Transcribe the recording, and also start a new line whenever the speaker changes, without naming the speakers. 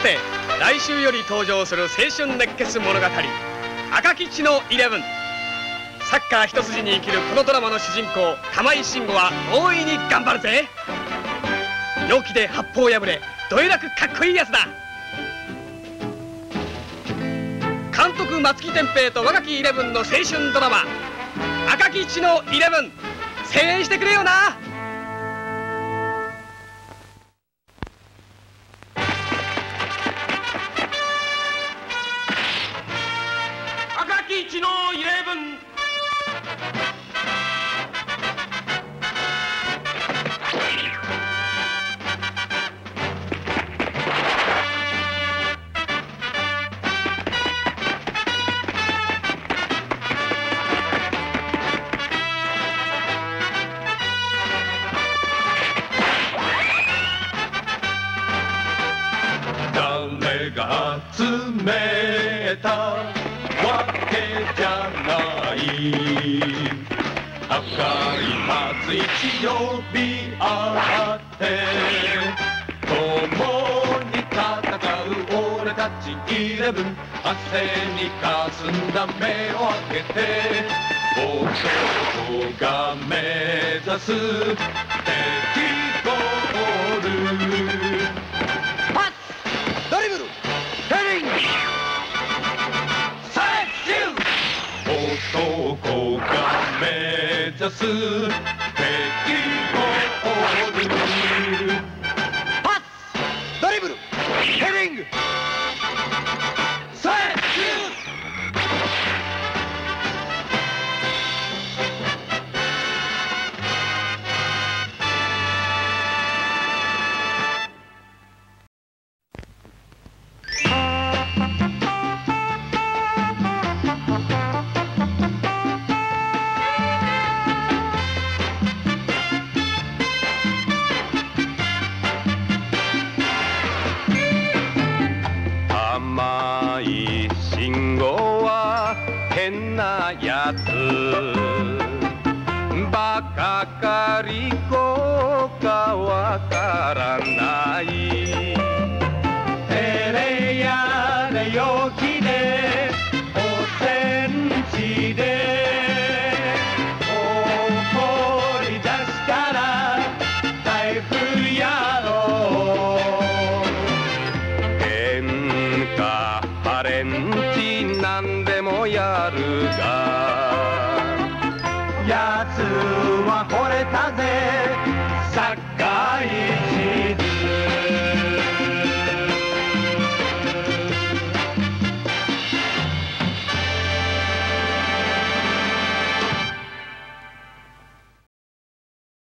さて来週より登場する青春熱血物語赤吉のイレブン。サッカー一筋に生きるこのドラマの主人公玉井慎吾は大いに頑張るぜ。陽気で八方破れどえらくかっこいいやつだ。監督松木天平と若きイレブンの青春ドラマ赤吉のイレブン。声援してくれよな。のイレブン。
誰が集めた？わけじゃない赤い松一呼び合って共に戦う俺たちイレブン汗にかすんだ目を開けて男が目指す敵目指す
やつバカかリコかわから
ないてれやで陽気でおせんちで
怒り出したら台風やろう
喧嘩バレン
チなんでもやるやつ